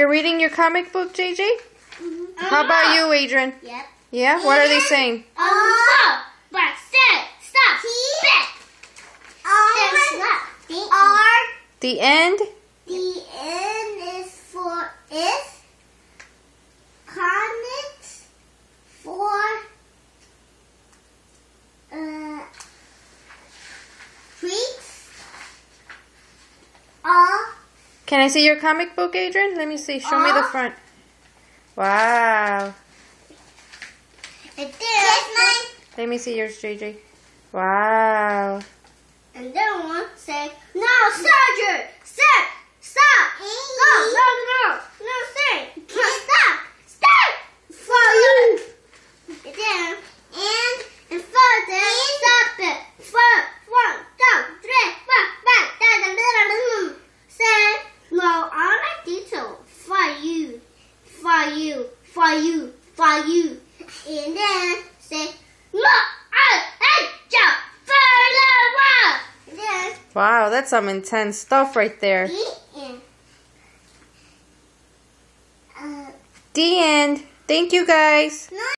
You're reading your comic book, JJ? Mm-hmm. How about you, Adrian? Yep. Yeah? What are they saying? Oh, but The end? The N is for is. Comics for uh. R. Can I see your comic book, Adrian? Let me see. Show me the front. Wow. And then mine. Let me see yours, JJ. Wow. And then one say, for you, for you. And then, say, no, I hate you, for the world. And then, Wow, that's some intense stuff right there. and, uh, The end. Thank you, guys.